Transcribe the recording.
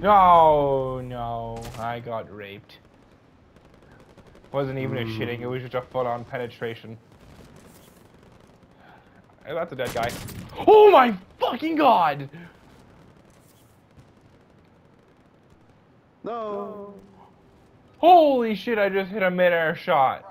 No, no, I got raped. Wasn't even a shitting, it hmm. was just a full-on penetration. Hey, that's a dead guy. Oh my fucking god! No. Holy shit, I just hit a mid-air shot.